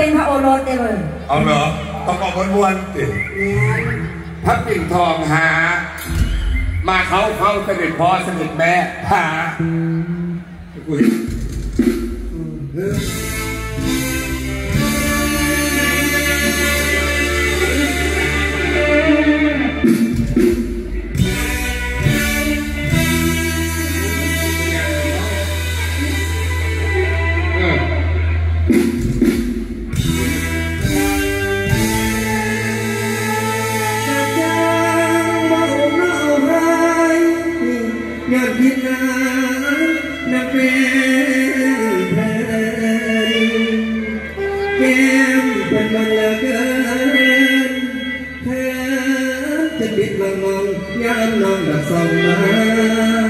เป็นพระโอรสได้เลยเอาเหรอต้องออกม้วนๆสิพระปิ่นทองหา มาเขาเขาสนิทพ่อสนิทแม่หา non non nhá em non đặt sông má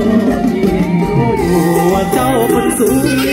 รู้อยู่ว่าเจ้าคนสวย